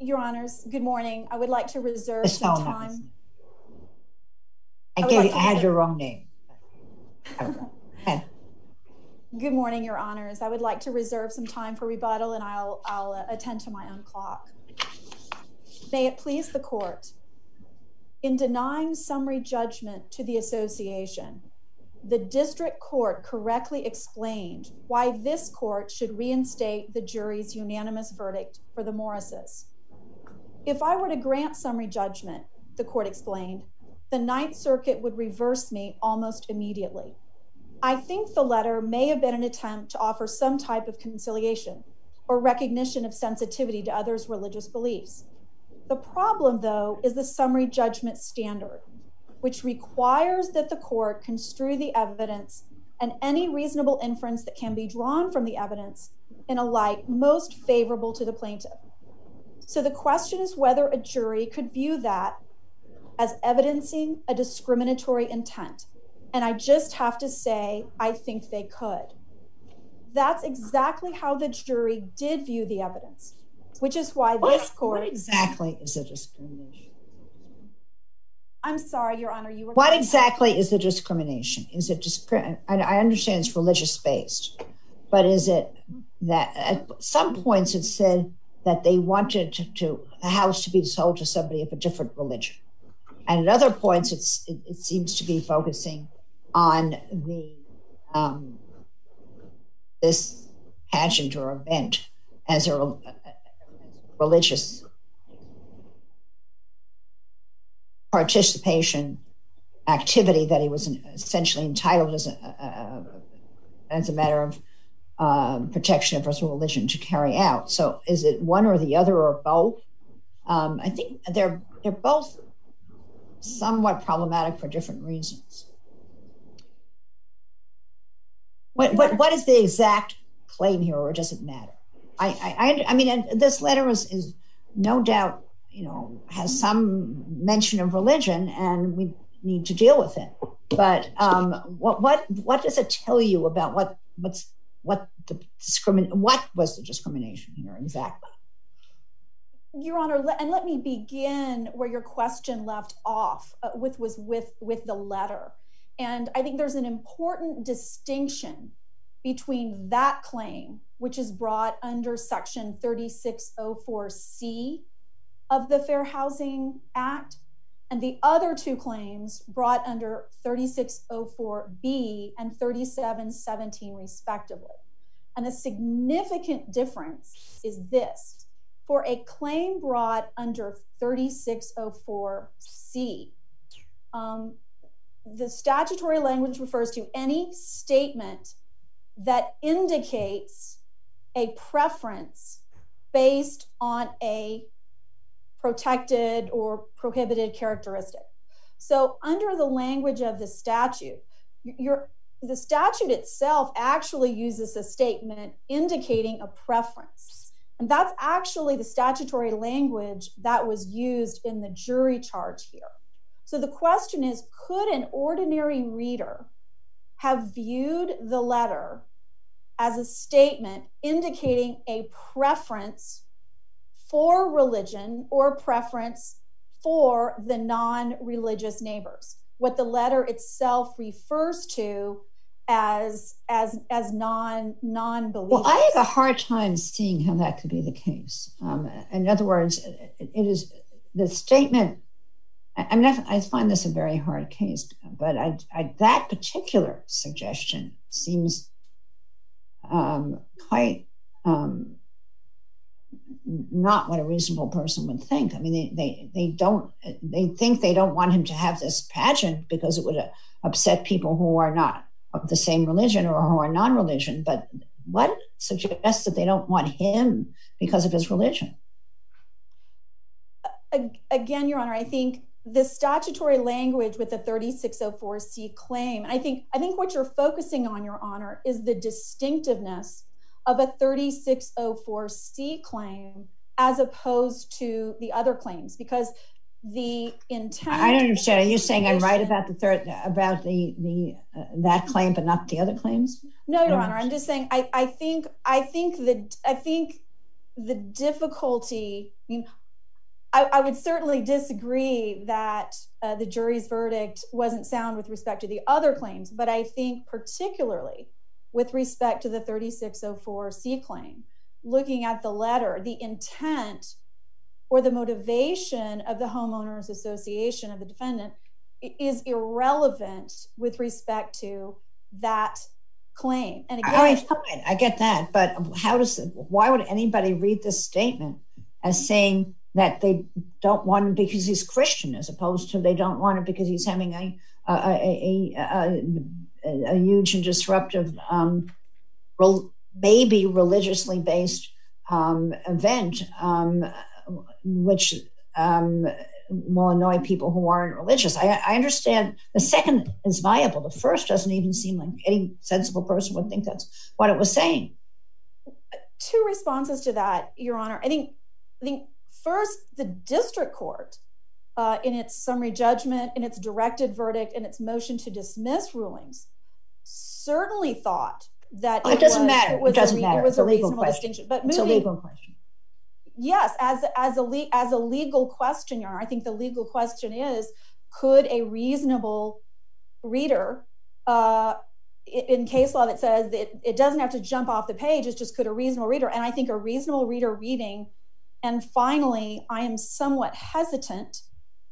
Your Honors, good morning. I would like to reserve some time. I, I, like I had your wrong name. Good morning, Your Honors. I would like to reserve some time for rebuttal and I'll, I'll attend to my own clock. May it please the court. In denying summary judgment to the association, the district court correctly explained why this court should reinstate the jury's unanimous verdict for the Morrises. If I were to grant summary judgment, the court explained, the Ninth Circuit would reverse me almost immediately. I think the letter may have been an attempt to offer some type of conciliation or recognition of sensitivity to others' religious beliefs. The problem, though, is the summary judgment standard, which requires that the court construe the evidence and any reasonable inference that can be drawn from the evidence in a light most favorable to the plaintiff. So the question is whether a jury could view that as evidencing a discriminatory intent. And I just have to say, I think they could. That's exactly how the jury did view the evidence, which is why this court. What exactly is a discrimination? I'm sorry, Your Honor, you were. What exactly is the discrimination? Is it discrim? I understand it's religious based, but is it that at some points it said that they wanted to, to the house to be sold to somebody of a different religion, and at other points it's it, it seems to be focusing on the um, this pageant or event as a, as a religious participation activity that he was essentially entitled as a, as a matter of um, protection of his religion to carry out. So is it one or the other or both? Um, I think they're they're both somewhat problematic for different reasons. What what what is the exact claim here, or does it matter? I I I, I mean, this letter is is no doubt you know has some mention of religion, and we need to deal with it. But um, what what what does it tell you about what what's what the discrimin what was the discrimination here exactly? Your Honor, and let me begin where your question left off uh, with was with with the letter. And I think there's an important distinction between that claim, which is brought under Section 3604C of the Fair Housing Act, and the other two claims brought under 3604B and 3717, respectively. And the significant difference is this for a claim brought under 3604C, um, the statutory language refers to any statement that indicates a preference based on a protected or prohibited characteristic. So, under the language of the statute, the statute itself actually uses a statement indicating a preference. And that's actually the statutory language that was used in the jury charge here. So the question is could an ordinary reader have viewed the letter as a statement indicating a preference for religion or preference for the non religious neighbors? What the letter itself refers to as as as non non believers. Well, I have a hard time seeing how that could be the case. Um, in other words, it, it is the statement I mean, I, find this a very hard case, but I, I, that particular suggestion seems um, quite um, not what a reasonable person would think. I mean, they, they, they don't, they think they don't want him to have this pageant because it would uh, upset people who are not of the same religion or who are non-religion. But what suggests that they don't want him because of his religion? Again, Your Honor, I think the statutory language with the 3604C claim, I think I think what you're focusing on, Your Honor, is the distinctiveness of a 3604C claim as opposed to the other claims because the intent I don't understand. Are you saying I'm right about the third about the the uh, that claim but not the other claims? No, Your Honor. I'm just saying I I think I think that I think the difficulty, I mean, I, I would certainly disagree that uh, the jury's verdict wasn't sound with respect to the other claims, but I think particularly with respect to the 3604C claim, looking at the letter, the intent or the motivation of the homeowners association of the defendant is irrelevant with respect to that claim. And again, I, get that, but how does why would anybody read this statement as saying that they don't want him because he's Christian, as opposed to they don't want him because he's having a a, huge and disruptive, um, maybe religiously based um, event, um, which um, will annoy people who aren't religious. I, I, understand the second is viable. The first doesn't even seem like any sensible person would think that's what it was saying. Two responses to that, Your Honor. I think, I think first, the district court, uh, in its summary judgment, in its directed verdict, in its motion to dismiss rulings, certainly thought that it, it doesn't was, matter. It, was it doesn't a, matter. It was a, a reasonable question. distinction. But moving, it's a legal question yes, as as a le- as a legal question, Your Honor, I think the legal question is: Could a reasonable reader, uh, in case law that says that it doesn't have to jump off the page, it's just could a reasonable reader? And I think a reasonable reader reading. And finally, I am somewhat hesitant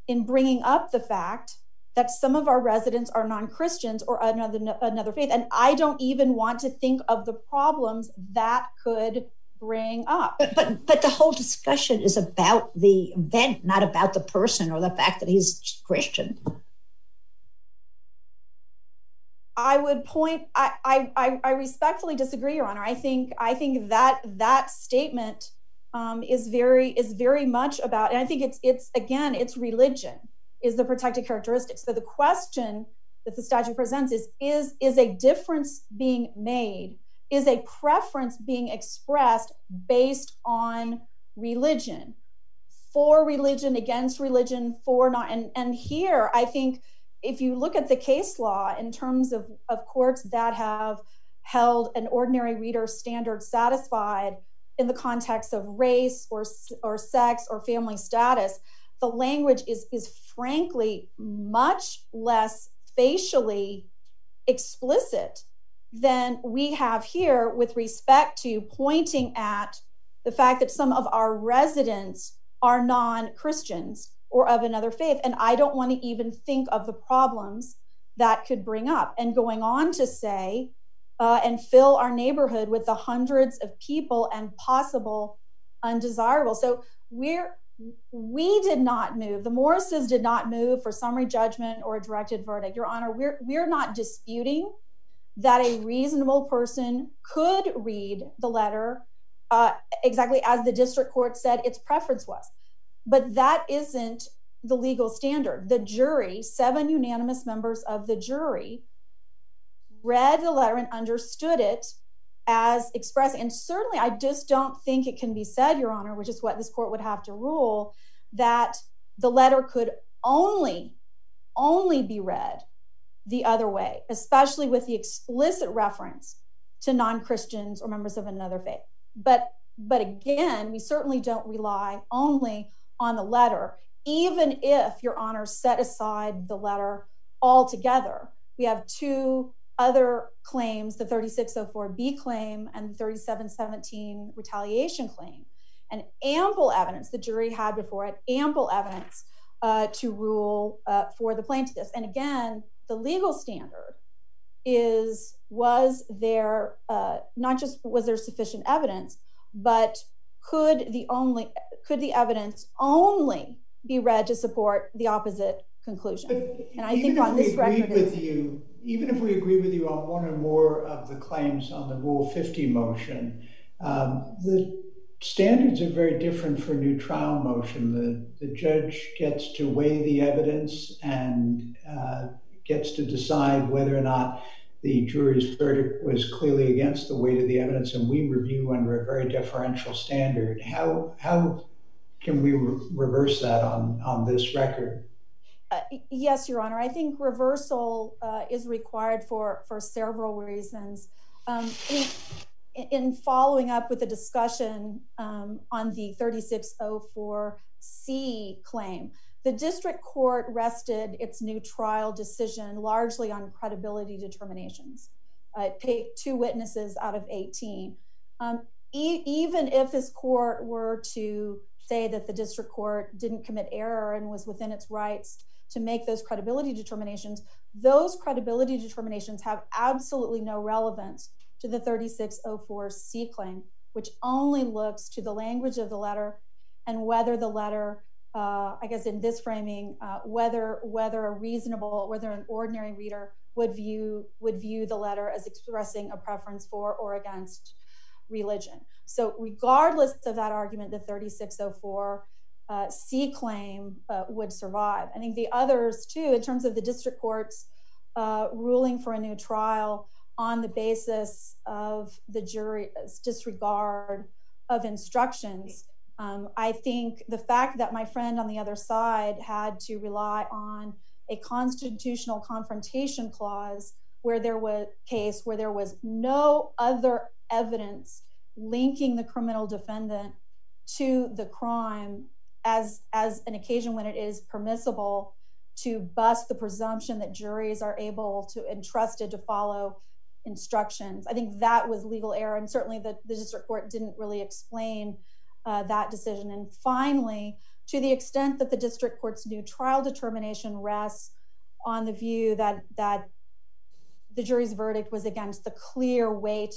in bringing up the fact that some of our residents are non-Christians or another another faith, and I don't even want to think of the problems that could bring up. But, but but the whole discussion is about the event, not about the person or the fact that he's Christian. I would point. I I I respectfully disagree, Your Honor. I think I think that that statement um, is very is very much about, and I think it's it's again it's religion is the protected characteristic. So the question that the statute presents is is is a difference being made is a preference being expressed based on religion for religion against religion for not and and here i think if you look at the case law in terms of of courts that have held an ordinary reader standard satisfied in the context of race or or sex or family status the language is is frankly much less facially explicit than we have here with respect to pointing at the fact that some of our residents are non Christians or of another faith. And I don't want to even think of the problems that could bring up. And going on to say, uh, and fill our neighborhood with the hundreds of people and possible undesirable. So we're we did not move. The Morrises did not move for summary judgment or a directed verdict. Your Honor, we're we're not disputing that a reasonable person could read the letter uh, exactly as the district court said its preference was. But that isn't the legal standard. The jury, seven unanimous members of the jury, read the letter and understood it as expressing. And certainly, I just don't think it can be said, Your Honor, which is what this court would have to rule, that the letter could only, only be read the other way, especially with the explicit reference to non-Christians or members of another faith. But but again, we certainly don't rely only on the letter, even if your honor set aside the letter altogether. We have two other claims, the 3604B claim and the 3717 retaliation claim. And ample evidence, the jury had before it, ample evidence uh, to rule uh, for the plaintiffs. And again, the legal standard is was there uh, not just was there sufficient evidence but could the only could the evidence only be read to support the opposite conclusion and i think on this record with you even if we agree with you on one or more of the claims on the rule 50 motion um, the standards are very different for a new trial motion the, judge gets to weigh the evidence and uh, gets to decide whether or not the jury's verdict was clearly against the weight of the evidence, and we review under a very deferential standard. How how can we reverse that on this record? Uh, yes, Your Honor. I think reversal uh, is required for for several reasons. Um, in following up with the discussion um, on the 3604C claim, the district court rested its new trial decision largely on credibility determinations. Uh, it picked two witnesses out of 18. Um, even if this court were to say that the district court didn't commit error and was within its rights to make those credibility determinations, those credibility determinations have absolutely no relevance to the 3604C claim, which only looks to the language of the letter and whether the letter, uh, I guess in this framing, uh, whether whether a reasonable, whether an ordinary reader would view would view the letter as expressing a preference for or against religion. So regardless of that argument, the 3604 uh, C claim uh, would survive. I think the others too, in terms of the district court's uh, ruling for a new trial on the basis of the jury's disregard of instructions. Um, I think the fact that my friend on the other side had to rely on a constitutional confrontation clause where there was case where there was no other evidence linking the criminal defendant to the crime as as an occasion when it is permissible to bust the presumption that juries are able to entrusted to follow instructions. I think that was legal error, and certainly the, the district court didn't really explain uh, that decision. And finally, to the extent that the district court's new trial determination rests on the view that that the jury's verdict was against the clear weight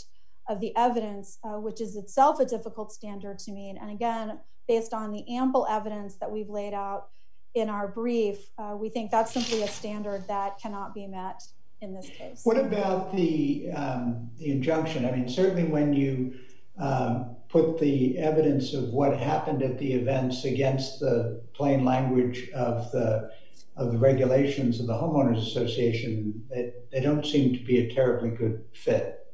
of the evidence, uh, which is itself a difficult standard to meet. And again, based on the ample evidence that we've laid out in our brief, uh, we think that's simply a standard that cannot be met in this case. What about the um, the injunction? I mean, certainly when you um, put the evidence of what happened at the events against the plain language of the of the regulations of the homeowners association, they, they don't seem to be a terribly good fit.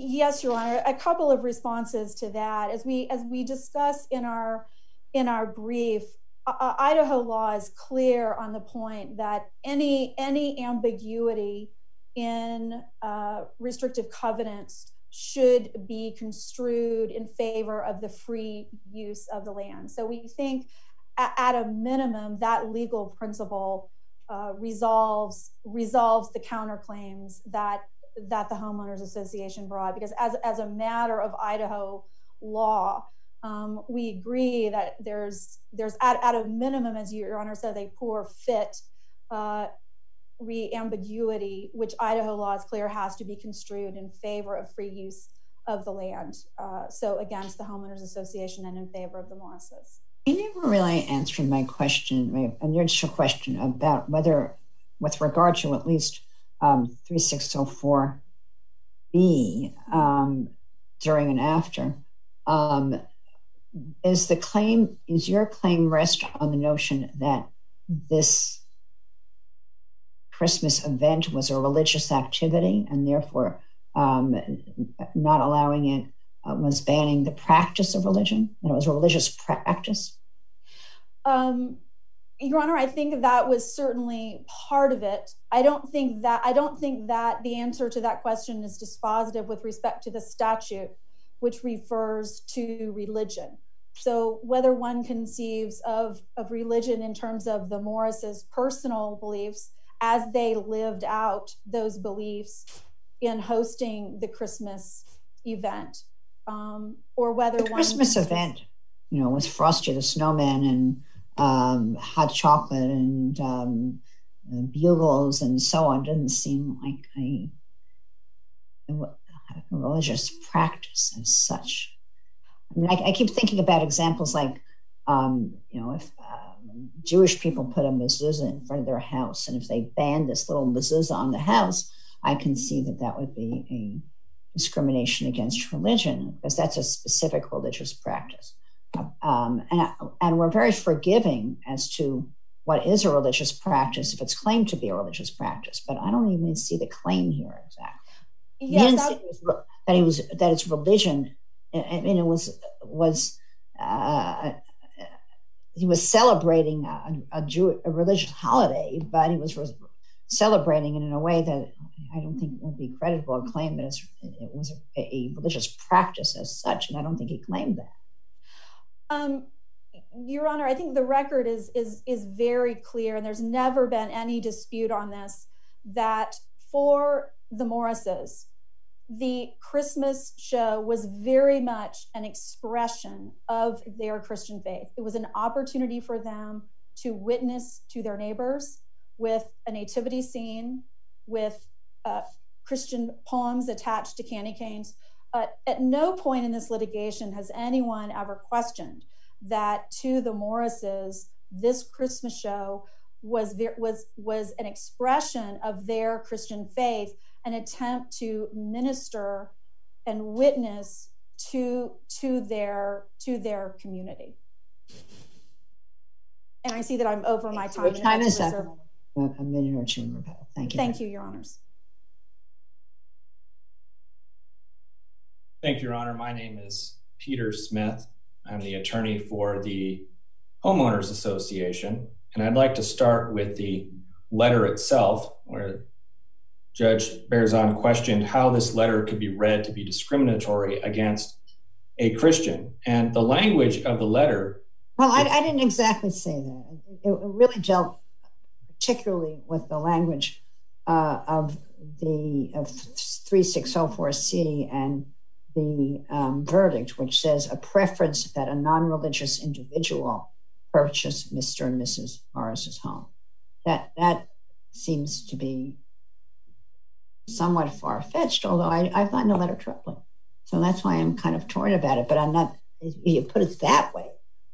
Yes, Your Honor. A couple of responses to that, as we as we discuss in our in our brief, Idaho law is clear on the point that any any ambiguity in uh, restrictive covenants should be construed in favor of the free use of the land. So we think, at, at a minimum, that legal principle uh, resolves resolves the counterclaims that that the homeowners association brought. Because as as a matter of Idaho law, um, we agree that there's there's at, at a minimum, as your honor said, a poor fit uh, re-ambiguity, which Idaho law is clear has to be construed in favor of free use of the land. Uh, so against the homeowners association and in favor of the Morrises. You never really answered my question, my initial question about whether, with regard to at least 3604B um, during and after, um, is the claim is your claim rest on the notion that this Christmas event was a religious activity and therefore um, not allowing it uh, was banning the practice of religion and it was a religious practice? Um, your honor i think that was certainly part of it i don't think that i don't think that the answer to that question is dispositive with respect to the statute which refers to religion. So whether one conceives of, of religion in terms of the Morris's personal beliefs as they lived out those beliefs in hosting the Christmas event, um, or whether the Christmas event, you know, was Frosty the Snowman and um, hot chocolate and um, bugles and so on, didn't seem like a religious practice as such. I mean, I, I keep thinking about examples like, um, you know, if um, Jewish people put a mezuzah in front of their house, and if they banned this little mezuzah on the house, I can see that that would be a discrimination against religion because that's a specific religious practice. Um, and, and we're very forgiving as to what is a religious practice if it's claimed to be a religious practice, but I don't even see the claim here exactly. Yes, that, was, that he was that it's religion. I mean, it was was uh, he was celebrating a, a, Jew, a religious holiday, but he was celebrating it in a way that I don't think would be credible a claim that it was a, a, religious practice as such, and I don't think he claimed that. Um, Your Honor, I think the record is is is very clear, and there's never been any dispute on this that for the Morrises, the Christmas show was very much an expression of their Christian faith. It was an opportunity for them to witness to their neighbors with a nativity scene, with uh, Christian poems attached to candy canes. Uh, at no point in this litigation has anyone ever questioned that to the Morrises, this Christmas show was was was an expression of their Christian faith, an attempt to minister and witness to to their to their community. And I see that I'm over my time. time is up. A minute or two, Thank you. Thank you, Your Honors. Thank you, Your Honor. My name is Peter Smith. I'm the attorney for the Homeowners Association. And I'd like to start with the letter itself, where Judge Berzon questioned how this letter could be read to be discriminatory against a Christian. And the language of the letter. Well, I, I didn't exactly say that. It, it, really dealt particularly with the language uh, of the of 3604C and the um, verdict, which says a preference that a non religious individual purchase Mr. and Mrs. Morris's home. That, that seems to be somewhat far fetched, although I, I find the letter troubling. So that's why I'm kind of torn about it. But I'm not, you put it that way,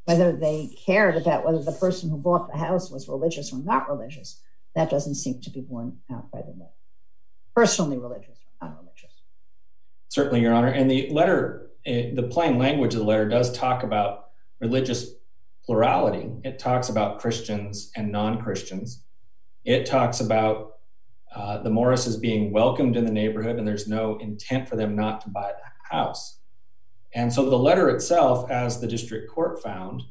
whether they cared about whether the person who bought the house was religious or not religious, that doesn't seem to be borne out by the letter. Personally religious religious. Certainly, Your Honor. And the letter, the plain language of the letter does talk about religious plurality. It talks about Christians and non Christians. It talks about uh, the Morrises being welcomed in the neighborhood, and there's no intent for them not to buy the house. And so the letter itself, as the district court found,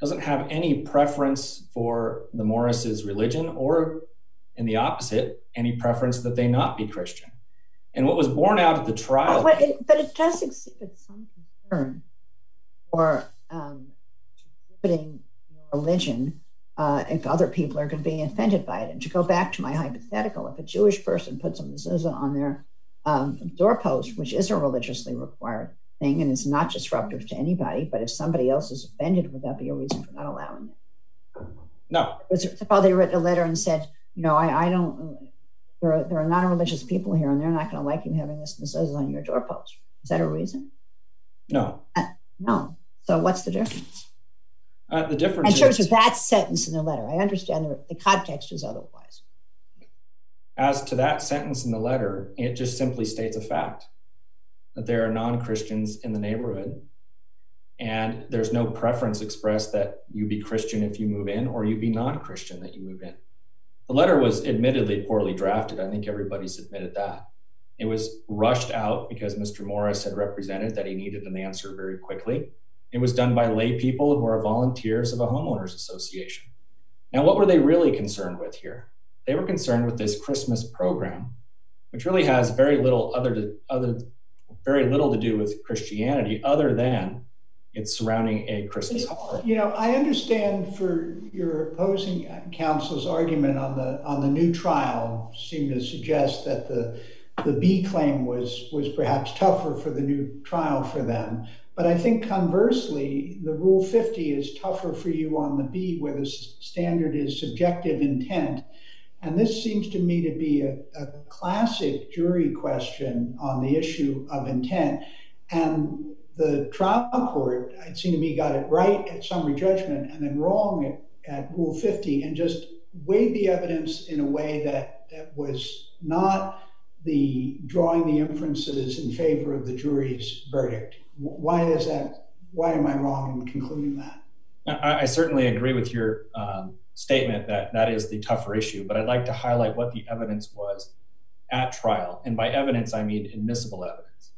doesn't have any preference for the Morrises' religion or, in the opposite, any preference that they not be Christian. And what was borne out at the trial. But it, but it does exhibit some concern for um, exhibiting religion uh, if other people are going to be offended by it. And to go back to my hypothetical, if a Jewish person puts a mezuzah on their um, doorpost, which is a religiously required thing and is not disruptive to anybody, but if somebody else is offended, would that be a reason for not allowing it? No. Suppose they wrote a letter and said, you know, I, I don't, there are, there are non-religious people here and they're not going to like you having this mezuzah on your doorpost. Is that a reason? No. Uh, no. So what's the difference? Uh, the difference in terms is, of that sentence in the letter, I understand the, the context is otherwise. As to that sentence in the letter, it just simply states a fact that there are non Christians in the neighborhood, and there's no preference expressed that you be Christian if you move in or you be non Christian that you move in. The letter was admittedly poorly drafted. I think everybody's admitted that. It was rushed out because Mr. Morris had represented that he needed an answer very quickly. It was done by lay people who are volunteers of a homeowners association. Now, what were they really concerned with here? They were concerned with this Christmas program, which really has very little other to, other very little to do with Christianity other than it's surrounding a Christmas holiday. You know, I understand for your opposing counsel's argument on the on the new trial seemed to suggest that the the B claim was was perhaps tougher for the new trial for them. But I think conversely, the Rule 50 is tougher for you on the B, where the standard is subjective intent. And this seems to me to be a, a classic jury question on the issue of intent. And the trial court, it seemed to me, got it right at summary judgment and then wrong at, Rule 50 and just weighed the evidence in a way that, that was not the drawing the inferences in favor of the jury's verdict. Why is that? Why am I wrong in concluding that? I, I certainly agree with your um, statement that that is the tougher issue, but I'd like to highlight what the evidence was at trial. And by evidence, I mean admissible evidence.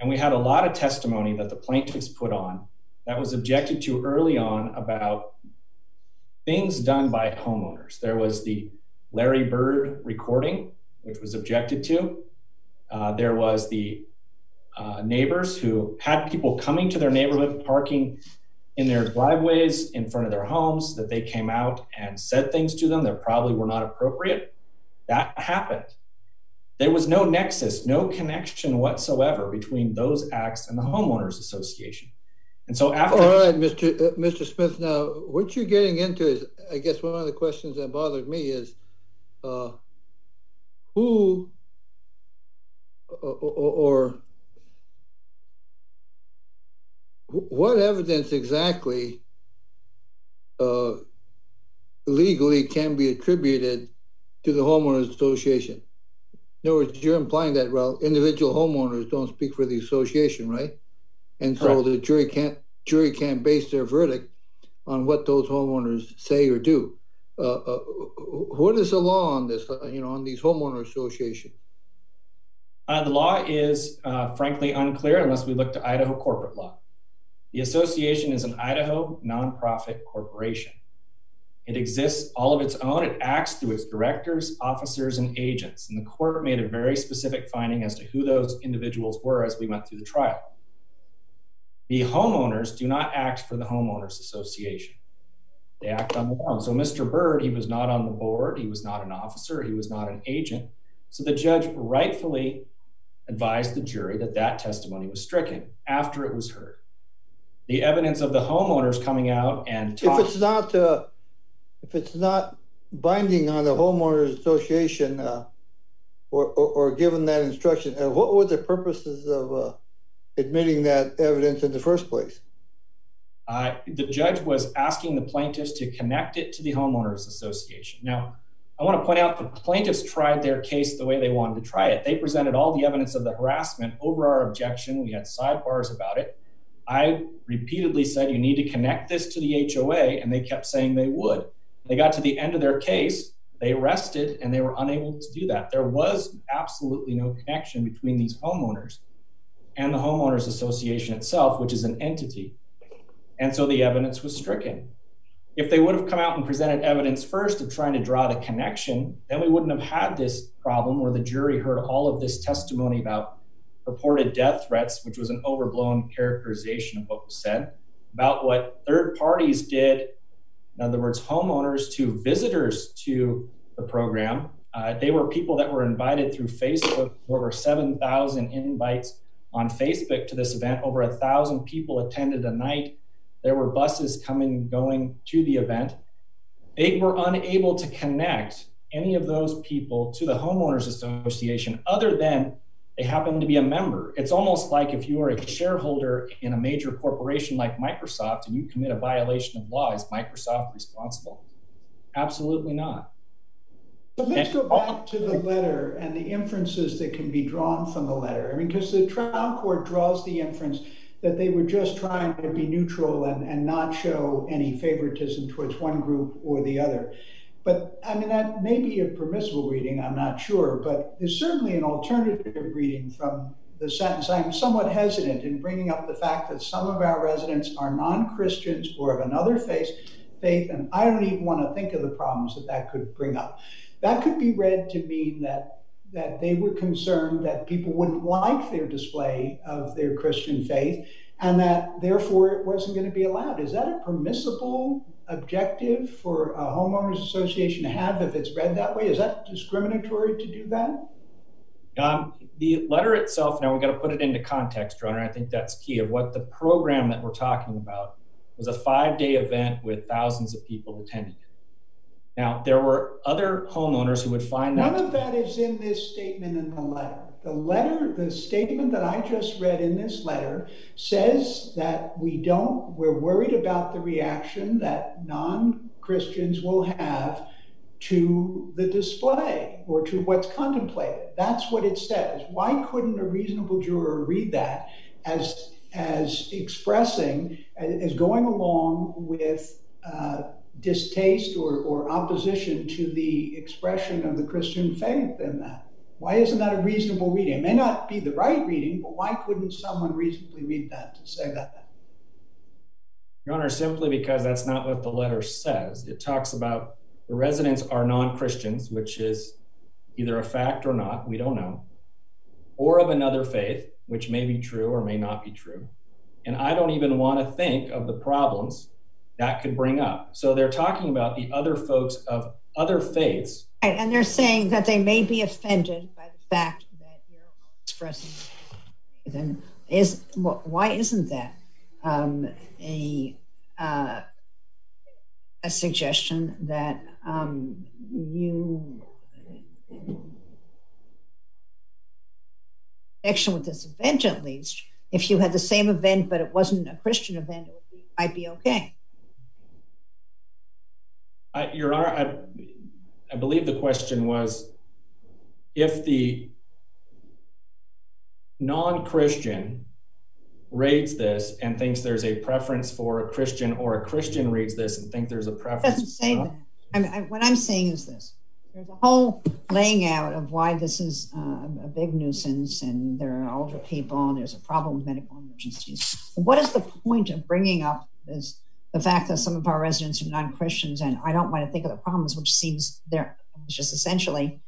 And we had a lot of testimony that the plaintiffs put on that was objected to early on about things done by homeowners. There was the Larry Bird recording, which was objected to. Uh, there was the uh, neighbors who had people coming to their neighborhood, parking in their driveways in front of their homes, that they came out and said things to them that probably were not appropriate. That happened. There was no nexus, no connection whatsoever between those acts and the homeowners association. And so after All right, Mr. Uh, Mr. Smith, now what you're getting into is I guess one of the questions that bothered me is uh, who or, or what evidence exactly uh, legally can be attributed to the homeowners association? In other words, you're implying that well, individual homeowners don't speak for the association, right? And so Correct. the jury can't jury can't base their verdict on what those homeowners say or do. Uh, uh, what is the law on this? Uh, you know, on these homeowner associations. Uh, the law is uh, frankly unclear unless we look to Idaho corporate law. The association is an Idaho nonprofit corporation. It exists all of its own. It acts through its directors, officers, and agents. And the court made a very specific finding as to who those individuals were as we went through the trial. The homeowners do not act for the homeowners association. They act on their own. So Mr. Bird, he was not on the board. He was not an officer. He was not an agent. So the judge rightfully advised the jury that that testimony was stricken after it was heard the evidence of the homeowners coming out and if it's not uh, if it's not binding on the homeowners association uh, or, given that instruction, uh, what were the purposes of uh, admitting that evidence in the first place? The judge was asking the plaintiffs to connect it to the homeowners association. Now, I want to point out the plaintiffs tried their case the way they wanted to try it. They presented all the evidence of the harassment over our objection. We had sidebars about it. I repeatedly said, you need to connect this to the HOA, and they kept saying they would. They got to the end of their case, they rested, and they were unable to do that. There was absolutely no connection between these homeowners and the Homeowners Association itself, which is an entity. And so the evidence was stricken. If they would have come out and presented evidence first of trying to draw the connection, then we wouldn't have had this problem where the jury heard all of this testimony about reported death threats, which was an overblown characterization of what was said, about what third parties did, in other words, homeowners to visitors to the program. Uh, they were people that were invited through Facebook, over 7,000 invites on Facebook to this event. Over a thousand people attended a night. There were buses coming going to the event. They were unable to connect any of those people to the homeowners association other than they happen to be a member. It's almost like if you are a shareholder in a major corporation like Microsoft and you commit a violation of law, is Microsoft responsible? Absolutely not. But let's go back to the letter and the inferences that can be drawn from the letter. I mean, because the trial court draws the inference that they were just trying to be neutral and, and not show any favoritism towards one group or the other. But I mean, that may be a permissible reading, I'm not sure, but there's certainly an alternative reading from the sentence. I'm somewhat hesitant in bringing up the fact that some of our residents are non Christians or of another faith, faith, and I don't even want to think of the problems that that could bring up. That could be read to mean that that they were concerned that people wouldn't like their display of their Christian faith and that therefore it wasn't going to be allowed. Is that a permissible objective for a homeowners association to have if it's read that way? Is that discriminatory to do that? Um, the letter itself, now we've got to put it into context, Your Honor. I think that's key of what the program that we're talking about was a five day event with thousands of people attending it. Now, there were other homeowners who would find that. None of that is in this statement in the letter. The letter, the statement that I just read in this letter says that we don't, we're worried about the reaction that non Christians will have to the display or to what's contemplated. That's what it says. Why couldn't a reasonable juror read that as as expressing as going along with uh, distaste or opposition to the expression of the Christian faith in that? Why isn't that a reasonable reading? It may not be the right reading, but why couldn't someone reasonably read that to say that? Your Honor, simply because that's not what the letter says. It talks about the residents are non-Christians, which is either a fact or not, we don't know, or of another faith, which may be true or may not be true. And I don't even want to think of the problems that could bring up. So they're talking about the other folks of other faiths. And they're saying that they may be offended by the fact that you're expressing. Then is why isn't that um, a uh, a suggestion that um, you connection with this event at least if you had the same event but it wasn't a christian event it be, might be okay your honor I, I believe the question was if the non-christian reads this and thinks there's a preference for a Christian, or a Christian reads this and think there's a preference. It doesn't say that. what i'm saying is this: there's a whole laying out of why this is uh, a big nuisance, and there are older people, and there's a problem with medical emergencies. What is the point of bringing up this? The fact that some of our residents are non-Christians, and I don't want to think of the problems, which seems they're just essentially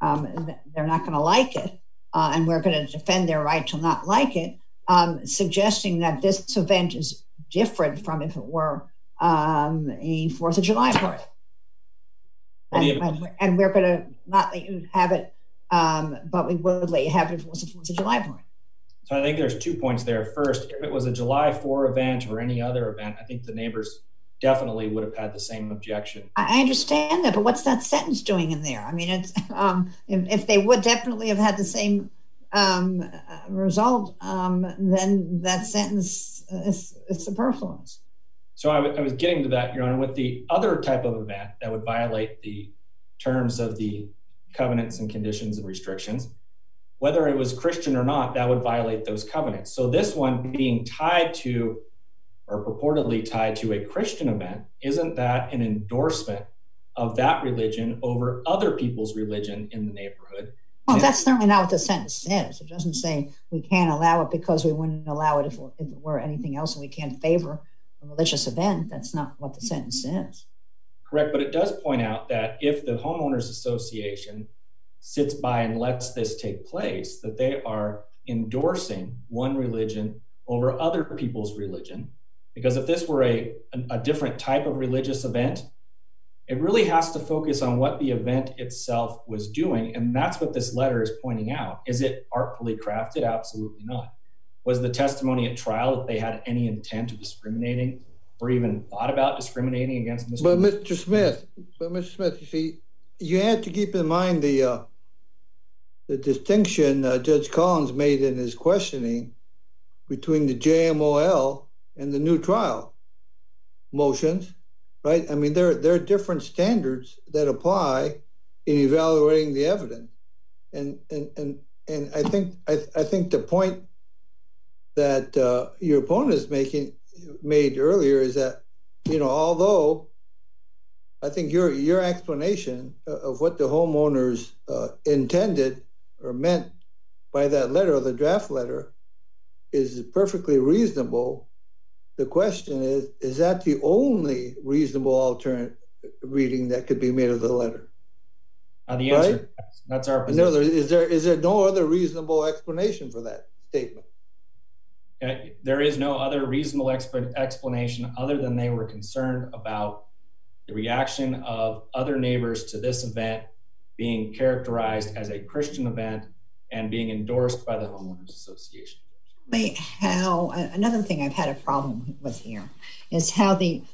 um, they're not going to like it, uh, and we're going to defend their right to not like it um, suggesting that this event is different from if it were um, a Fourth of July party. And, and, and we're going to not let you have it, um, but we would let you have it if it was a Fourth of July party. So I think there's two points there. First, if it was a July 4 event or any other event, I think the neighbors definitely would have had the same objection. I understand that, but what's that sentence doing in there? I mean, it's um, if, if, they would definitely have had the same um, result, um, then that sentence is, is superfluous. So I, w- I was getting to that, Your Honor, with the other type of event that would violate the terms of the covenants and conditions and restrictions. Whether it was Christian or not, that would violate those covenants. So this one being tied to or purportedly tied to a Christian event, isn't that an endorsement of that religion over other people's religion in the neighborhood? Well, that's certainly not what the sentence says. It doesn't say we can't allow it because we wouldn't allow it if, if it were anything else and we can't favor a religious event. That's not what the sentence says. Correct, but it does point out that if the homeowners association sits by and lets this take place, that they are endorsing one religion over other people's religion. Because if this were a, a, different type of religious event, it really has to focus on what the event itself was doing. And that's what this letter is pointing out. Is it artfully crafted? Absolutely not. Was the testimony at trial that they had any intent of discriminating or even thought about discriminating against Mr. But Mr. Smith, but Mr. Smith, you see, you had to keep in mind the uh, the distinction uh, Judge Collins made in his questioning between the JMOL and the new trial motions right? I mean, there there are different standards that apply in evaluating the evidence, and and and and I think I, I think the point that uh, your opponent is making made earlier is that you know although I think your your explanation of what the homeowners uh, intended or meant by that letter or the draft letter is perfectly reasonable. The question is is that the only reasonable alternate reading that could be made of the letter? Uh, the answer that's, our position. Is there is there no other reasonable explanation for that statement? Uh, there is no other reasonable exp- explanation other than they were concerned about the reaction of other neighbors to this event being characterized as a christian event and being endorsed by the homeowners association how another thing I've had a problem with here is how the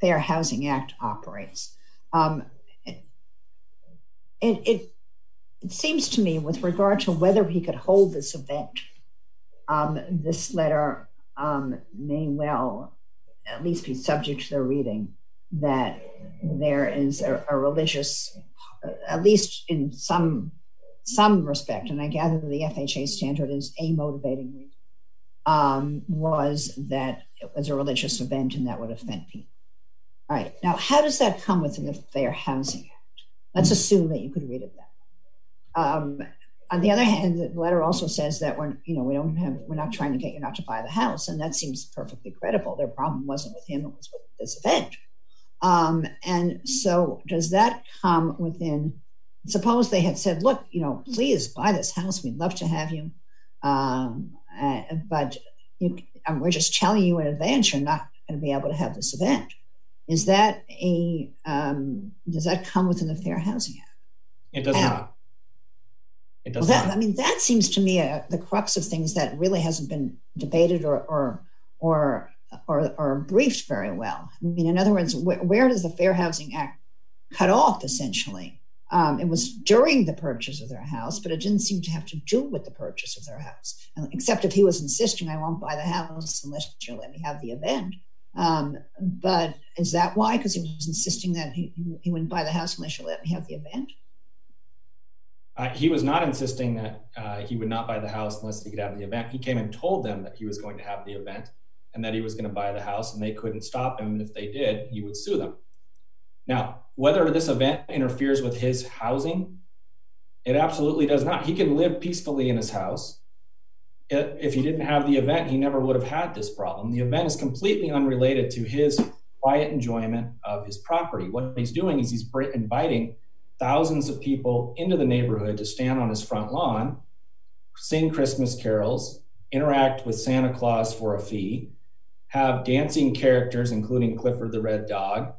Fair Housing Act operates. Um, it, it, it seems to me, with regard to whether he could hold this event, um, this letter um, may well at least be subject to the reading that there is a, a religious, at least in some some respect, and I gather the FHA standard is a motivating reason um, was that it was a religious event and that would offend people. All right. Now, how does that come within the Fair Housing Act? Let's assume that you could read it that way. Um, on the other hand, the letter also says that we're, you know, we don't have, we're not trying to get you not to buy the house, and that seems perfectly credible. Their problem wasn't with him; it was with this event. Um, and so does that come within, suppose they had said, look, you know, please buy this house. We'd love to have you. Um, uh, but you, we're just telling you in advance you're not going to be able to have this event. Is that a, um, does that come within the Fair Housing Act? It does not. It does not. I mean, that seems to me a, the crux of things that really hasn't been debated or or or, or, or briefed very well. I mean, in other words, wh- where does the Fair Housing Act cut off essentially? Um, it was during the purchase of their house, but it didn't seem to have to do with the purchase of their house, except if he was insisting, I won't buy the house unless you let me have the event. Um, but is that why? Because he was insisting that he, he wouldn't buy the house unless you let me have the event? Uh, he was not insisting that uh, he would not buy the house unless he could have the event. He came and told them that he was going to have the event and that he was going to buy the house and they couldn't stop him. And if they did, he would sue them. Now, whether this event interferes with his housing, it absolutely does not. He can live peacefully in his house. If he didn't have the event, he never would have had this problem. The event is completely unrelated to his quiet enjoyment of his property. What he's doing is he's inviting thousands of people into the neighborhood to stand on his front lawn, sing Christmas carols, interact with Santa Claus for a fee, have dancing characters, including Clifford the Red Dog,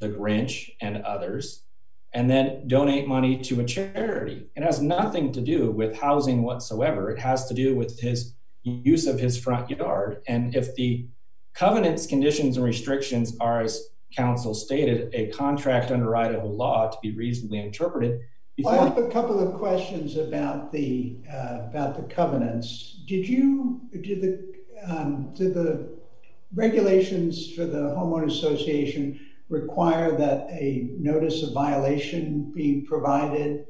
the Grinch, and others, and then donate money to a charity. It has nothing to do with housing whatsoever. It has to do with his use of his front yard. And if the covenants, conditions, and restrictions are, as counsel stated, a contract under Idaho law to be reasonably interpreted. Before... I have a couple of questions about the uh, about the covenants. Did you did the um, did the regulations for the homeowner association require that a notice of violation be provided?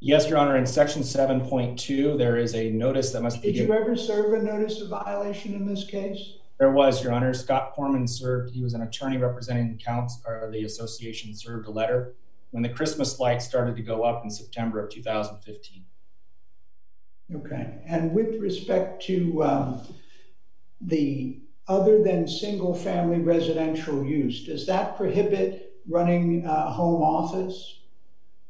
Yes, Your Honor. In section 7.2, there is a notice that must be. Did given. you ever serve a notice of violation in this case? There was, Your Honor. Scott Corman served, he was an attorney representing the counts or the association, served a letter when the Christmas lights started to go up in September of 2015. Okay. And with respect to um, the other than single family residential use, does that prohibit running a home office?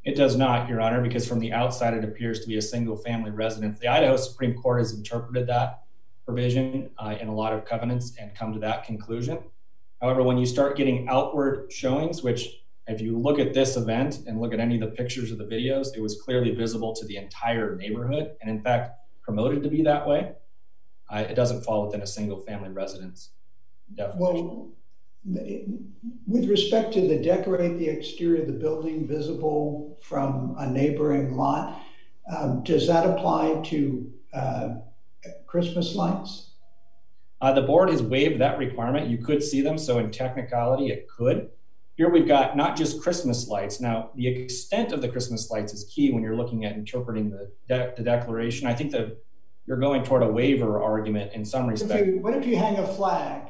It does not, Your Honor, because from the outside it appears to be a single family residence. The Idaho Supreme Court has interpreted that provision uh, in a lot of covenants and come to that conclusion. However, when you start getting outward showings, which if you look at this event and look at any of the pictures or the videos, it was clearly visible to the entire neighborhood and, in fact, promoted to be that way it doesn't fall within a single family residence definition. Well, with respect to the decorate the exterior of the building visible from a neighboring lot, um, does that apply to uh, Christmas lights? Uh, the board has waived that requirement. You could see them, so in technicality, it could. Here we've got not just Christmas lights. Now, the extent of the Christmas lights is key when you're looking at interpreting the, de- the declaration. I think the you're going toward a waiver argument in some respect. What if you hang a flag?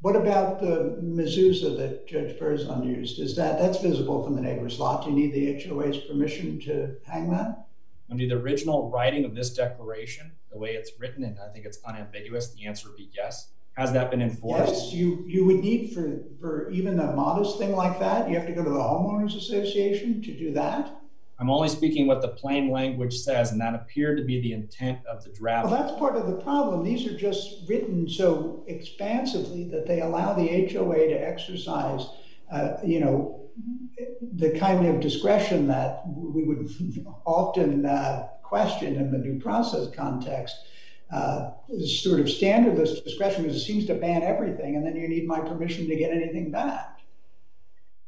What about the mezuzah that Judge Berzon used? Is that that's visible from the neighbor's lot? Do you need the HOA's permission to hang that? Under the original writing of this declaration, the way it's written, and I think it's unambiguous, the answer would be yes. Has that been enforced? Yes, you, you would need for, for even a modest thing like that, you have to go to the homeowners association to do that. I'm only speaking what the plain language says, and that appeared to be the intent of the draft. Well, that's part of the problem. These are just written so expansively that they allow the HOA to exercise, uh, you know, the kind of discretion that we would often uh, question in the due process context. Uh, sort of standardless discretion because it seems to ban everything, and then you need my permission to get anything back.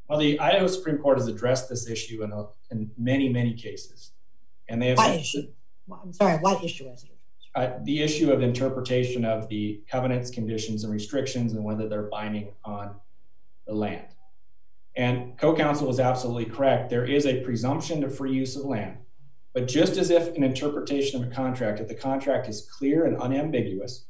Well, the Idaho Supreme Court has addressed this issue in, a, in many, many cases. And they have. What issue? I'm sorry, what issue is it? Uh, the issue of interpretation of the covenants, conditions, and restrictions and whether they're binding on the land. And co counsel was absolutely correct. There is a presumption to free use of land. But just as if an interpretation of a contract, if the contract is clear and unambiguous,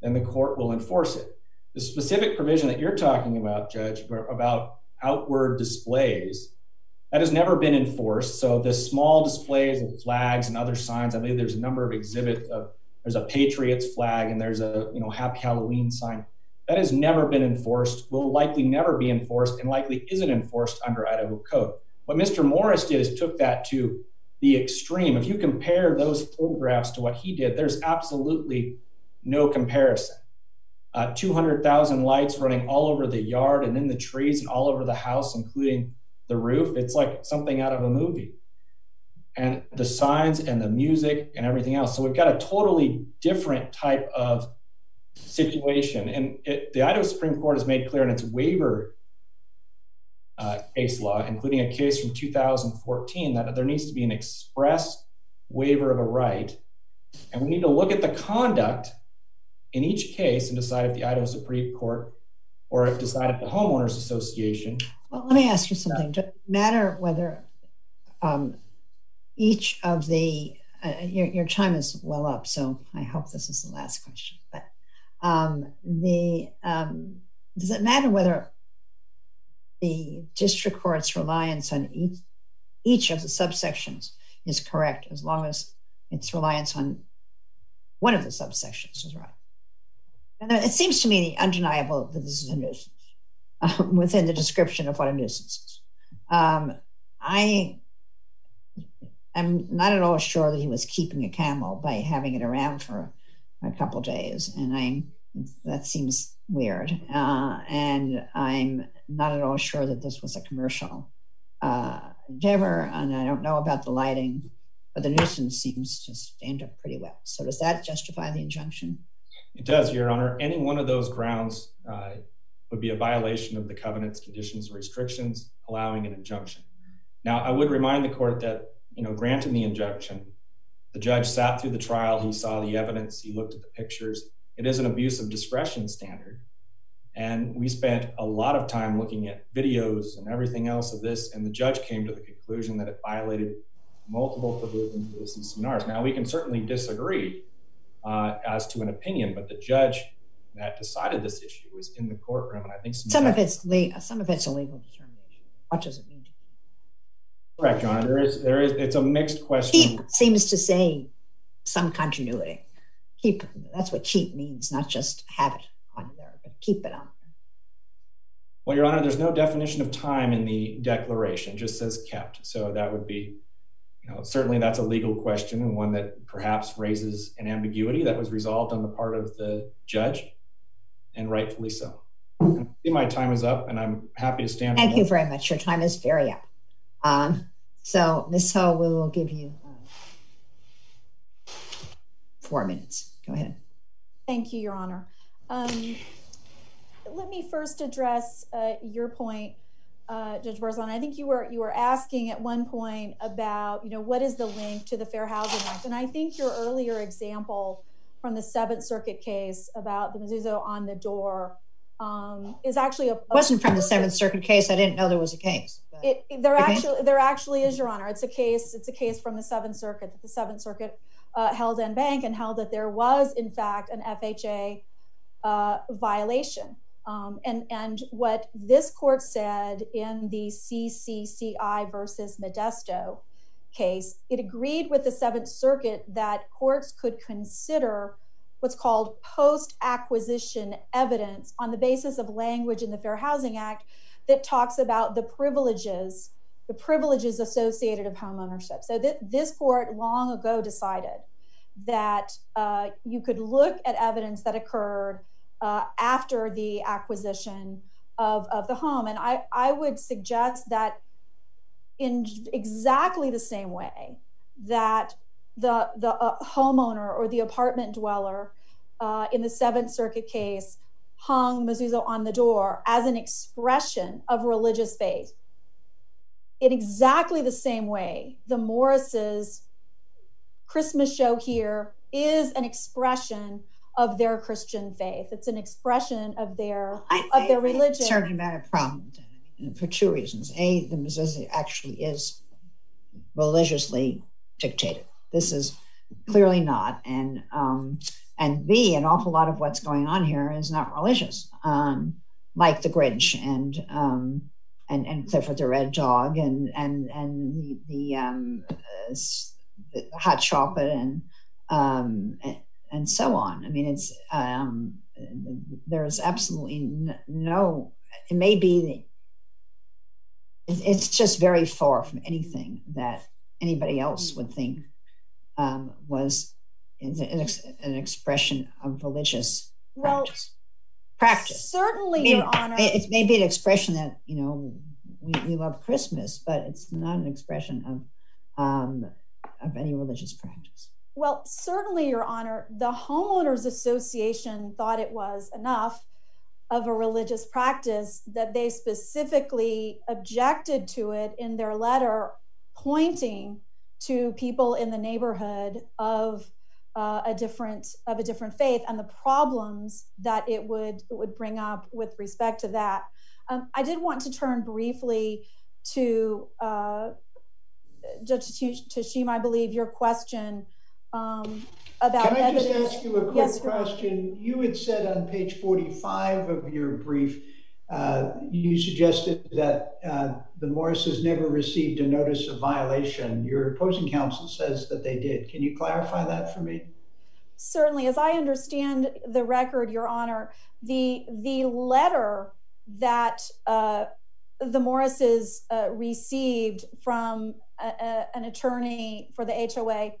then the court will enforce it. The specific provision that you're talking about, Judge, about outward displays. That has never been enforced. So the small displays of flags and other signs, I believe there's a number of exhibits of there's a Patriots flag and there's a you know Happy Halloween sign. That has never been enforced, will likely never be enforced, and likely isn't enforced under Idaho code. What Mr. Morris did is took that to the extreme. If you compare those photographs to what he did, there's absolutely no comparison. Uh, 200,000 lights running all over the yard and in the trees and all over the house, including the roof. It's like something out of a movie. And the signs and the music and everything else. So we've got a totally different type of situation. And it, the Idaho Supreme Court has made clear in its waiver uh, case law, including a case from 2014, that there needs to be an express waiver of a right. And we need to look at the conduct in each case and decide if the Idaho Supreme Court or if decide if the homeowners association. Well, let me ask you something. Does it matter whether um, each of the uh, your, your time is well up, so I hope this is the last question. But um, the um, does it matter whether the district court's reliance on each each of the subsections is correct as long as its reliance on one of the subsections is right. It seems to me undeniable that this is a nuisance um, within the description of what a nuisance is. Um, I am not at all sure that he was keeping a camel by having it around for a couple days, and I that seems weird. Uh, and I'm not at all sure that this was a commercial uh, endeavor, and I don't know about the lighting, but the nuisance seems to stand up pretty well. So does that justify the injunction? It does, Your Honor. Any one of those grounds uh, would be a violation of the covenant's conditions restrictions, allowing an injunction. Now, I would remind the court that, you know, granting the injunction, the judge sat through the trial, he saw the evidence, he looked at the pictures. It is an abuse of discretion standard. And we spent a lot of time looking at videos and everything else of this, and the judge came to the conclusion that it violated multiple provisions of the CC&Rs. Now, we can certainly disagree Uh, as to an opinion, but the judge that decided this issue was in the courtroom, and I think some, of it's le- some of it's a legal determination. What does it mean? Correct, John. There is there is it's a mixed question. Keep seems to say some continuity. Keep that's what keep means, not just have it on there, but keep it on there. Well, Your Honor, there's no definition of time in the declaration, it just says kept. So that would be, you know, certainly that's a legal question and one that perhaps raises an ambiguity that was resolved on the part of the judge, and rightfully so. I see my time is up, and I'm happy to stand. Thank you very much. Your time is very up. Um, so, Ms. Ho, we will give you uh, four minutes. Go ahead. Thank you, Your Honor. Um, let me first address uh, your point, uh, Judge Berzon. I think you were you were asking at one point about you know what is the link to the Fair Housing Act, and I think your earlier example from the Seventh Circuit case about the mezuzah on the door um, is actually a, a wasn't from the Seventh Circuit case. I didn't know there was a case. It, there okay. actually there actually is, Your Honor. It's a case. It's a case from the Seventh Circuit that the Seventh Circuit uh, held en banc and held that there was in fact an FHA uh, violation. Um, and what this court said in the CCCI versus Modesto case, it agreed with the Seventh Circuit that courts could consider what's called post-acquisition evidence on the basis of language in the Fair Housing Act that talks about the privileges, the privileges associated of homeownership. So this court long ago decided that uh, you could look at evidence that occurred after the acquisition of, of the home. And I, would suggest that in exactly the same way that the, the uh, homeowner or the apartment dweller uh, in the Seventh Circuit case hung mezuzah on the door as an expression of religious faith. In exactly the same way, the morris's Christmas show here is an expression of their Christian faith. It's an expression of their of their religion. I'm concerned about a problem for two reasons. A, the mezuzah actually is religiously dictated. This is clearly not, and um, and B, an awful lot of what's going on here is not religious, um, like the Grinch and um, and and Clifford the Red Dog and and and the the, um, uh, the hot chocolate and, um, and and so on. I mean, it's um, there's absolutely no, it may be, it's just very far from anything that anybody else would think um, was an, an, expression of religious well, practice. Practice. Certainly, I mean, Your Honor. It may be an expression that, you know, we, we love Christmas, but it's not an expression of um, of any religious practice. Well, certainly, Your Honor, the Homeowners Association thought it was enough of a religious practice that they specifically objected to it in their letter, pointing to people in the neighborhood of uh, a different of a different faith and the problems that it would would bring up with respect to that. Um, I did want to turn briefly to uh, Judge Tashima, I believe your question um, about Can I just ask you a quick question? You had said on page 45 of your brief, uh, you suggested that uh, the Morrises never received a notice of violation. Your opposing counsel says that they did. Can you clarify that for me? Certainly. As I understand the record, Your Honor, the the letter that uh, the Morrises uh, received from an attorney for the HOA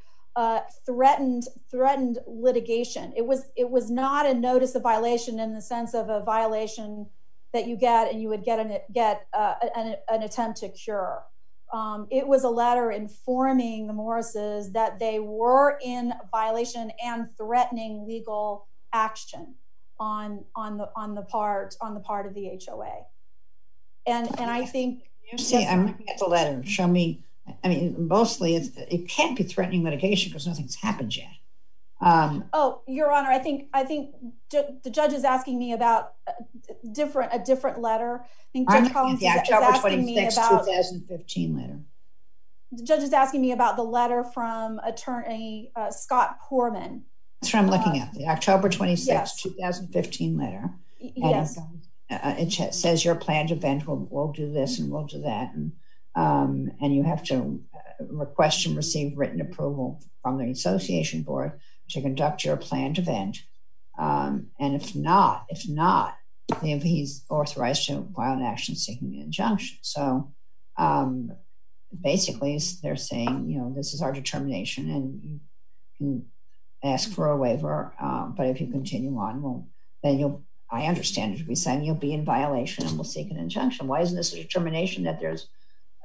threatened threatened litigation. It was it was not a notice of violation in the sense of a violation that you get and you would get an get uh, an, an, attempt to cure. Um, it was a letter informing the Morrises that they were in violation and threatening legal action on on the on the part on the part of the HOA. And and I think you see, I'm looking at the letter. Show me I mean, mostly it can't be threatening litigation because nothing's happened yet. Um, oh, Your Honor, I think I think the judge is asking me about a different a different letter. I think Judge Collins is asking me about 2015 letter. The judge is asking me about the letter from attorney uh, Scott Poorman. That's what I'm looking uh, at. The October 26, yes. 2015 letter. yes. uh, it says your planned event will will do this and we'll do that and um, and you have to uh, request and receive written approval from the association board to conduct your planned event. Um, and if not, if not, if he's authorized to file an action seeking an injunction. So um, basically, they're saying, you know, this is our determination, and you can ask for a waiver. Uh, but if you continue on, well, then you'll. I understand it to be saying you'll be in violation, and we'll seek an injunction. Why isn't this a determination that there's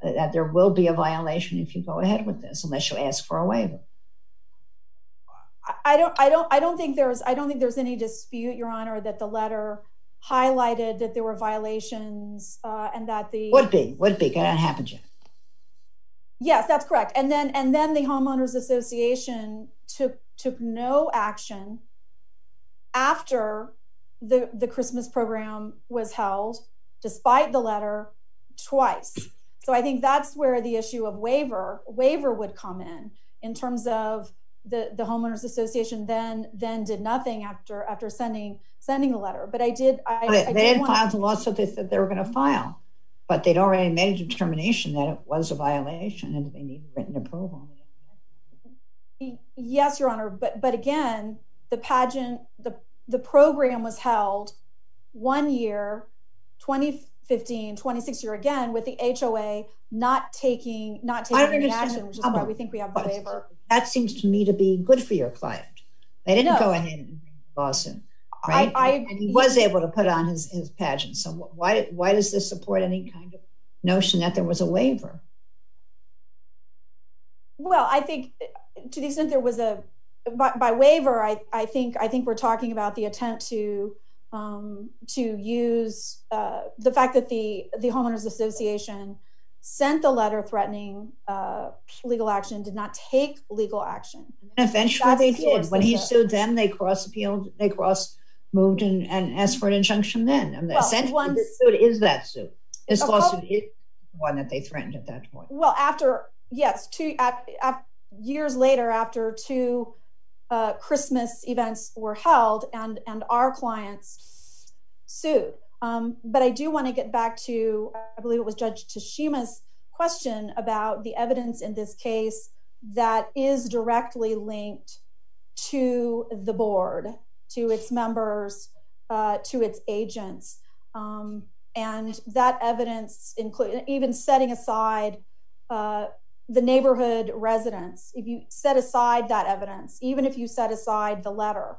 that there will be a violation if you go ahead with this unless you ask for a waiver. I don't i don't i don't think there's i don't think there's any dispute your honor that the letter highlighted that there were violations uh, and that the would be would be. Can that happen yet. Yes that's correct. And then and then the homeowners association took took no action after the the christmas program was held despite the letter twice so I think that's where the issue of waiver waiver would come in in terms of the the homeowners association then then did nothing after after sending sending the letter. But I did I, they, I they did not file the lawsuit they said they were going to file, but they'd already made a determination that it was a violation and they needed written approval. Yes, Your Honor, but but again, the pageant the the program was held one year, 20 15, 26 year again with the HOA not taking not taking any action, which is why we think we have the waiver. That seems to me to be good for your client. They didn't no. go ahead and bring the lawsuit. Right? I, I, and he was able to put on his, his pageant. So why why does this support any kind of notion that there was a waiver? Well, I think to the extent there was a by, by waiver, I, I think I think we're talking about the attempt to um, to use uh, the fact that the the homeowners association sent the letter threatening uh, legal action, did not take legal action. And eventually That's they did. When he sued them, they cross appealed, they cross moved and, and asked for an injunction then. And well, essentially, once, suit is that suit. This lawsuit couple, is the one that they threatened at that point. Well, after, yes, two at, at, years later, after two uh, Christmas events were held and, and our clients sued. Um, but I do want to get back to, I believe it was Judge Tashima's question about the evidence in this case that is directly linked to the board, to its members, uh, to its agents. Um, and that evidence include even setting aside uh, the neighborhood residents. If you set aside that evidence, even if you set aside the letter,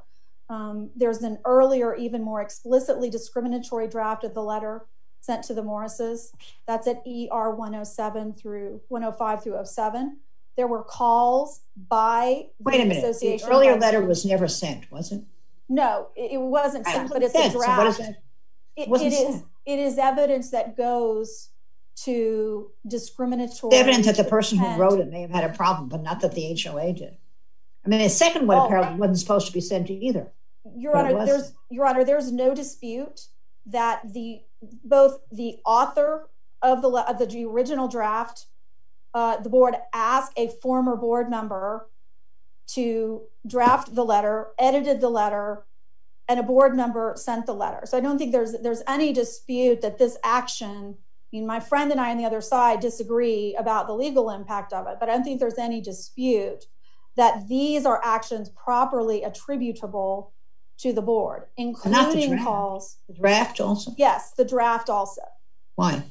um, there's an earlier, even more explicitly discriminatory draft of the letter sent to the Morrises. That's at ER 107 through 105 through 07. There were calls by Wait a minute. The earlier letter was never sent, was it? No, it, wasn't sent, but it's a draft. So it, it is it is evidence that goes to discriminatory. Evidence that the person who wrote it may have had a problem, but not that the HOA did. I mean, the second one oh, apparently wasn't supposed to be sent either. Your Honor, there's Your Honor, there's no dispute that the both the author of the of the original draft, uh, the board asked a former board member to draft the letter, edited the letter, and a board member sent the letter. So I don't think there's there's any dispute that this action. I mean, my friend and I on the other side disagree about the legal impact of it, but I don't think there's any dispute that these are actions properly attributable to the board, including the calls. The draft also? Yes, the draft also. Why?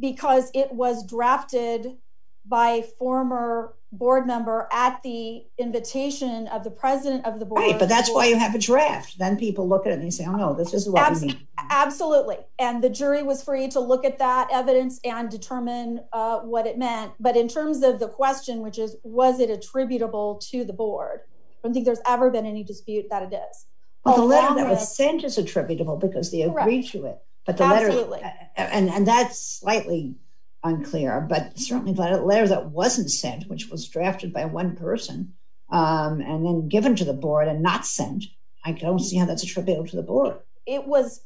Because it was drafted by former board member at the invitation of the president of the board. Right, but that's why you have a draft. Then people look at it and they say, oh no, this is what Abs- we need. Absolutely. And the jury was free to look at that evidence and determine uh, what it meant. But in terms of the question, which is, was it attributable to the board? I don't think there's ever been any dispute that it is. Well, the letter that was sent is attributable because they agreed Correct. to it. But the Absolutely. letter, and, and that's slightly unclear, but certainly the letter that wasn't sent, which was drafted by one person um, and then given to the board and not sent, I don't see how that's attributable to the board. It was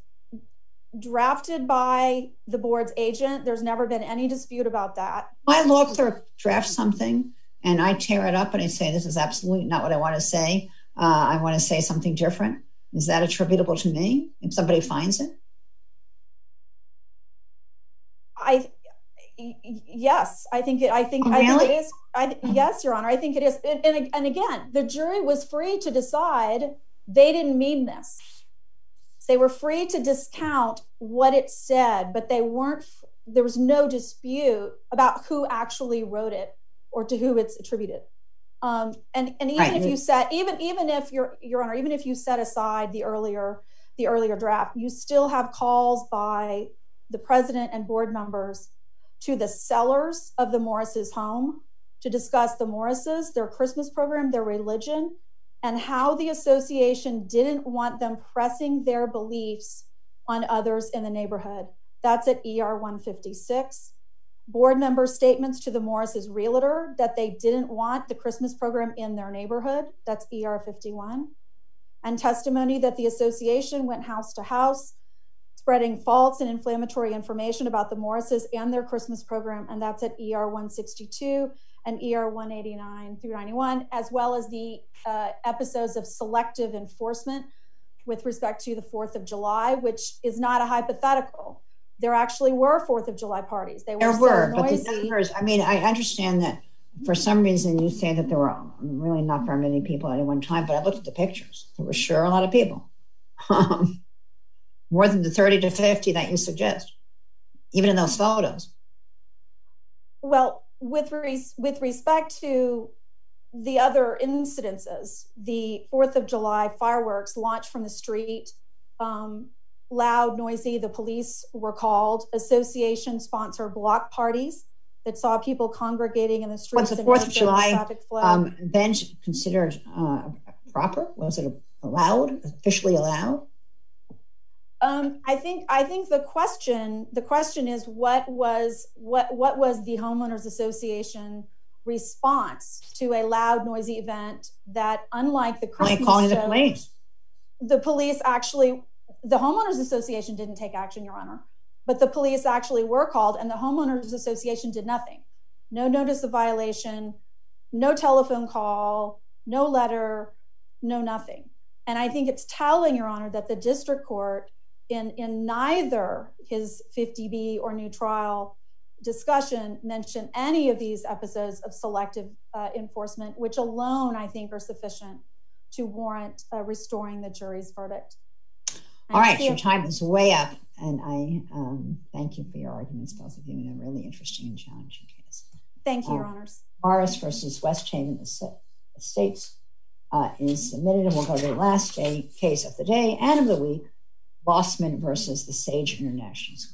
drafted by the board's agent. There's never been any dispute about that. My law clerk drafts something and I tear it up and I say, this is absolutely not what I want to say. Uh, I want to say something different. Is that attributable to me if somebody finds it? I yes, I think it. I think really? I think it is. I yes, Your Honor, I think it is. And, and and again, the jury was free to decide they didn't mean this. They were free to discount what it said, but they weren't. There was no dispute about who actually wrote it or to who it's attributed. Um, and and even right. if you set even even if your your honor even if you set aside the earlier the earlier draft you still have calls by the president and board members to the sellers of the Morris's home to discuss the Morrises, their Christmas program, their religion, and how the association didn't want them pressing their beliefs on others in the neighborhood. That's at ER 156. Board member statements to the Morris's realtor that they didn't want the Christmas program in their neighborhood. That's ER 51. And testimony that the association went house to house spreading false and inflammatory information about the Morrises and their Christmas program, and that's at ER 162 and ER 189 through 91, as well as the uh, episodes of selective enforcement with respect to the 4th of July, which is not a hypothetical. There actually were 4th of July parties. They were, there were, so but the numbers, I mean, I understand that for some reason you say that there were really not very many people at any one time, but I looked at the pictures. There were sure a lot of people. More than the 30 to 50 that you suggest, even in those photos? Well, with, res- with respect to the other incidences, the 4th of July fireworks launched from the street, um, loud, noisy, the police were called, association sponsored block parties that saw people congregating in the streets. Was the 4th of July um, bench considered uh, proper? Was it allowed, officially allowed? Um, I think I think the question the question is what was what what was the homeowners association response to a loud noisy event that unlike the Christmas calling show, the police. the police actually the homeowners association didn't take action your honor but the police actually were called and the homeowners association did nothing. No notice of violation no telephone call no letter no nothing. And i think it's telling your honor that the district court in, in neither his 50B or new trial discussion mention any of these episodes of selective uh, enforcement, which alone I think are sufficient to warrant uh, restoring the jury's verdict. All right, your time is way up, and I um, thank you for your arguments, both of you, in a really interesting and challenging case. Thank you, Your uh, Honors. Morris versus West Hayden Estates uh, is submitted, and we'll go to the last case of the day and of the week, Bossman versus the Sage International School.